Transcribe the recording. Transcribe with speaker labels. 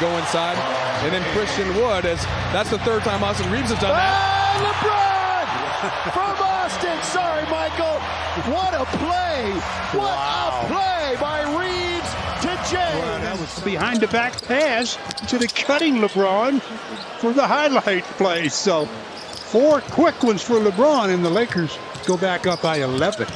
Speaker 1: go inside. And then Christian Wood, as that's the third time Austin Reaves has done that.
Speaker 2: LeBron from Austin. Sorry, Michael. What a play. What wow. a play by Reaves to James. Wow,
Speaker 3: that was behind the back pass to the cutting LeBron for the highlight play. So four quick ones for LeBron, and the Lakers go back up by 11.